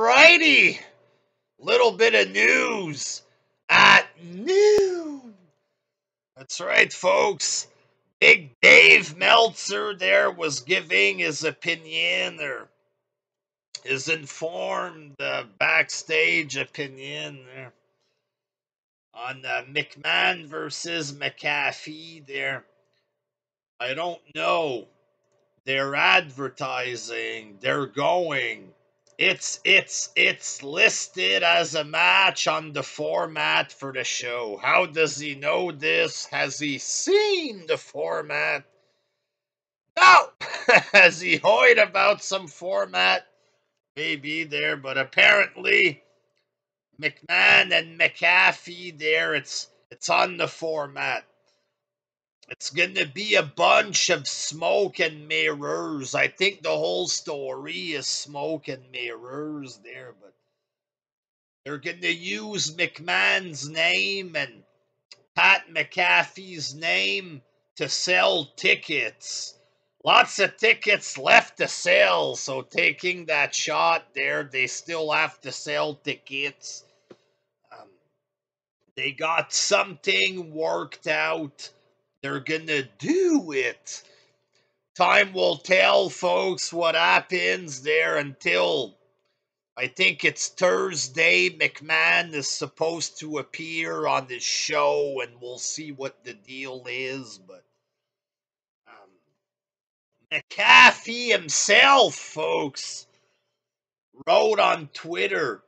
righty. Little bit of news at noon. That's right, folks. Big Dave Meltzer there was giving his opinion or his informed uh, backstage opinion there on uh, McMahon versus McAfee there. I don't know. They're advertising. They're going. It's it's it's listed as a match on the format for the show. How does he know this? Has he seen the format? No. Has he heard about some format? Maybe there, but apparently McMahon and McAfee there. It's it's on the format. It's going to be a bunch of smoke and mirrors. I think the whole story is smoke and mirrors there, but they're going to use McMahon's name and Pat McAfee's name to sell tickets. Lots of tickets left to sell, so taking that shot there, they still have to sell tickets. Um, they got something worked out they're gonna do it. Time will tell, folks, what happens there until I think it's Thursday. McMahon is supposed to appear on the show, and we'll see what the deal is. But um, McAfee himself, folks, wrote on Twitter,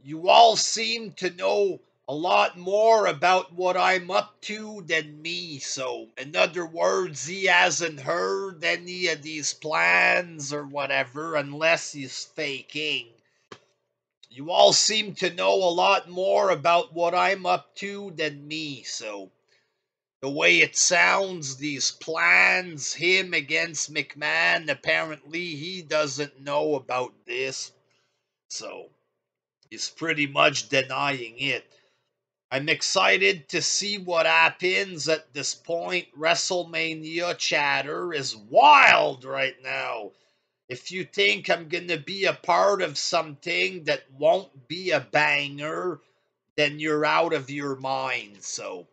You all seem to know a lot more about what I'm up to than me. So, in other words, he hasn't heard any of these plans or whatever unless he's faking. You all seem to know a lot more about what I'm up to than me. So, the way it sounds, these plans, him against McMahon, apparently he doesn't know about this. So, he's pretty much denying it. I'm excited to see what happens at this point. WrestleMania chatter is wild right now. If you think I'm going to be a part of something that won't be a banger, then you're out of your mind. So,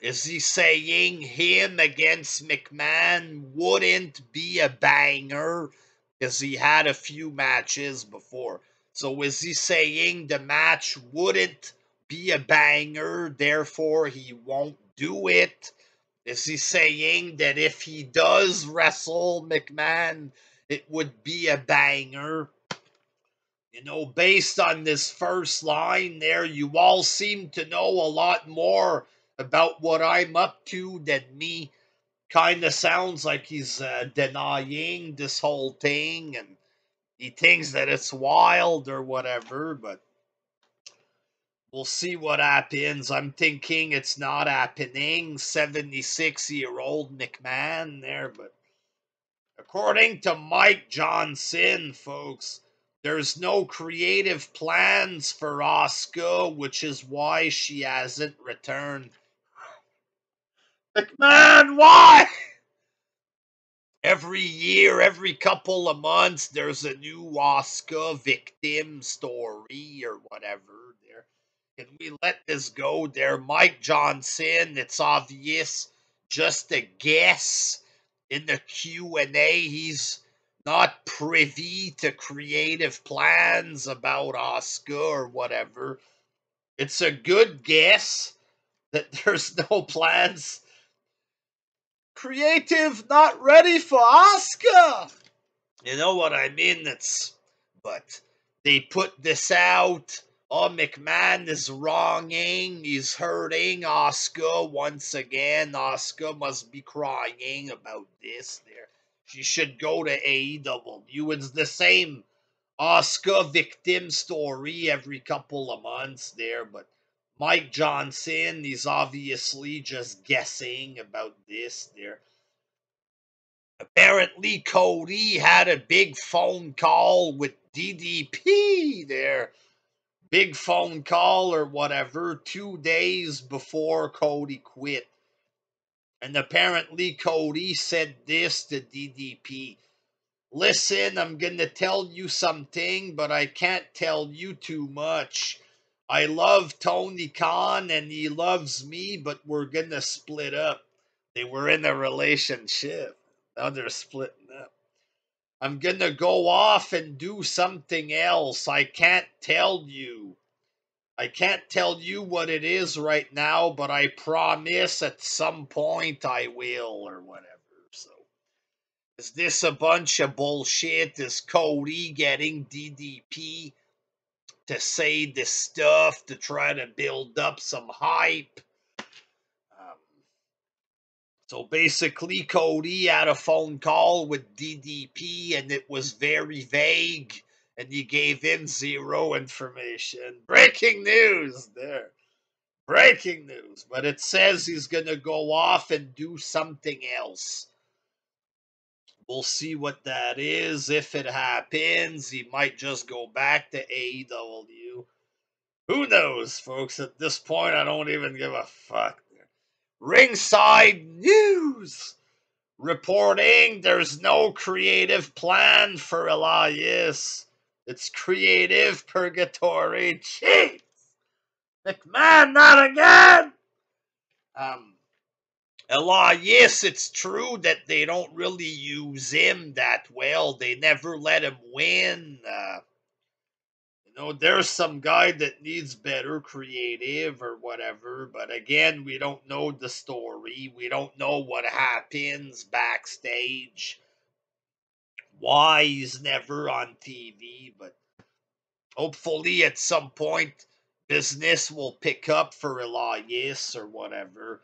is he saying him against McMahon wouldn't be a banger? Because he had a few matches before. So, is he saying the match wouldn't be a banger, therefore he won't do it? Is he saying that if he does wrestle McMahon, it would be a banger? You know, based on this first line there, you all seem to know a lot more about what I'm up to than me. Kind of sounds like he's uh, denying this whole thing and he thinks that it's wild or whatever, but We'll see what happens. I'm thinking it's not happening. 76 year old McMahon there, but according to Mike Johnson, folks, there's no creative plans for Asuka, which is why she hasn't returned. McMahon, why? Every year, every couple of months, there's a new Asuka victim story or whatever. Can we let this go there? Mike Johnson, it's obvious, just a guess in the Q&A. He's not privy to creative plans about Asuka or whatever. It's a good guess that there's no plans. Creative not ready for Asuka. You know what I mean? It's but they put this out Oh, McMahon is wronging. He's hurting Asuka once again. Asuka must be crying about this. There, she should go to AEW. It's the same Asuka victim story every couple of months there, but Mike Johnson, is obviously just guessing about this there. Apparently, Cody had a big phone call with DDP there big phone call or whatever two days before Cody quit. And apparently, Cody said this to DDP Listen, I'm gonna tell you something, but I can't tell you too much. I love Tony Khan and he loves me, but we're gonna split up. They were in a relationship. Now they're splitting up. I'm gonna go off and do something else. I can't tell you. I can't tell you what it is right now, but I promise at some point I will or whatever. So, is this a bunch of bullshit? Is Cody getting DDP to say this stuff to try to build up some hype? So basically, Cody had a phone call with DDP and it was very vague and he gave him zero information. Breaking news there. Breaking news. But it says he's going to go off and do something else. We'll see what that is. If it happens, he might just go back to AEW. Who knows, folks? At this point, I don't even give a fuck. Ringside News reporting there's no creative plan for Elias. It's creative purgatory. Jeez. McMahon, not again. Um, Elias, it's true that they don't really use him that well. They never let him win. Uh, know, there's some guy that needs better creative or whatever, but again, we don't know the story. We don't know what happens backstage why he's never on TV, but hopefully at some point business will pick up for Elias or whatever.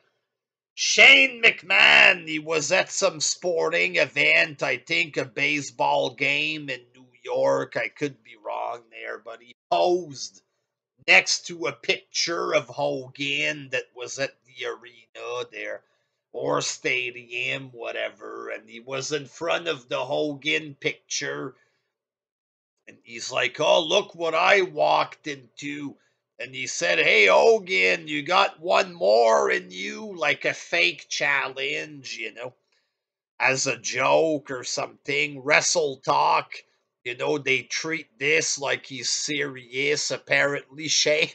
Shane McMahon, he was at some sporting event, I think a baseball game in New York. I could be wrong there, but he posed next to a picture of Hogan that was at the arena there or stadium, whatever, and he was in front of the Hogan picture. And he's like, Oh, look what I walked into. And he said, Hey, Hogan, you got one more in you, like a fake challenge, you know, as a joke or something. WrestleTalk you know, they treat this like he's serious. Apparently, Shane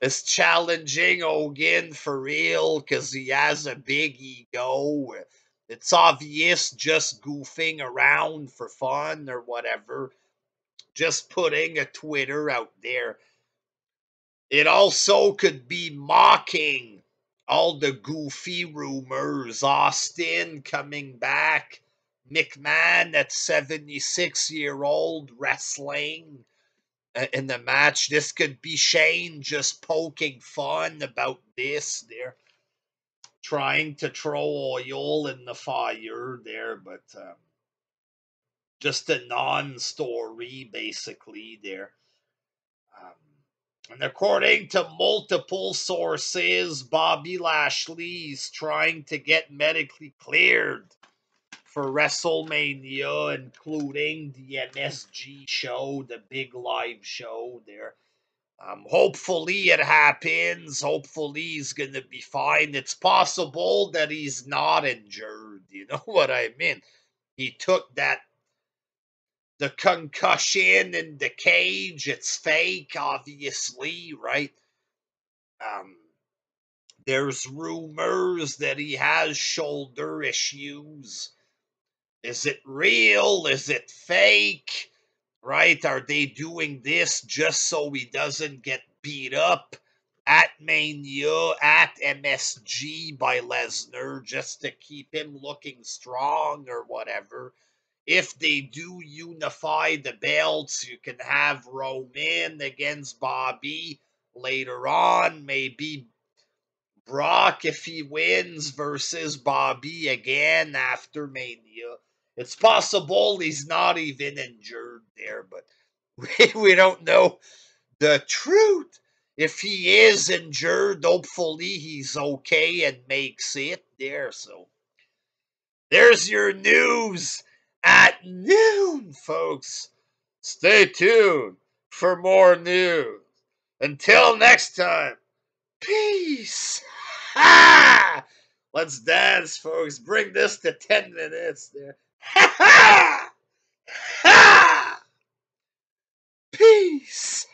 is challenging Hogan for real because he has a big ego. It's obvious just goofing around for fun or whatever. Just putting a Twitter out there. It also could be mocking all the goofy rumors. Austin coming back McMahon at 76 year old wrestling uh, in the match. This could be Shane just poking fun about this. They're trying to throw oil in the fire there, but um, just a non story basically there. Um, and according to multiple sources, Bobby Lashley is trying to get medically cleared for WrestleMania, including the MSG show, the big live show there. Um, hopefully it happens. Hopefully he's going to be fine. It's possible that he's not injured. You know what I mean? He took that, the concussion in the cage. It's fake, obviously, right? Um, there's rumors that he has shoulder issues. Is it real? Is it fake? Right? Are they doing this just so he doesn't get beat up at Mania, at MSG by Lesnar, just to keep him looking strong or whatever? If they do unify the belts, you can have Roman against Bobby later on, maybe Brock if he wins versus Bobby again after Mania. It's possible he's not even injured there, but we, we don't know the truth. If he is injured, hopefully he's okay and makes it there. So there's your news at noon, folks. Stay tuned for more news. Until next time, peace. Ha! Let's dance, folks. Bring this to 10 minutes there. Ha ha! Ha! Peace.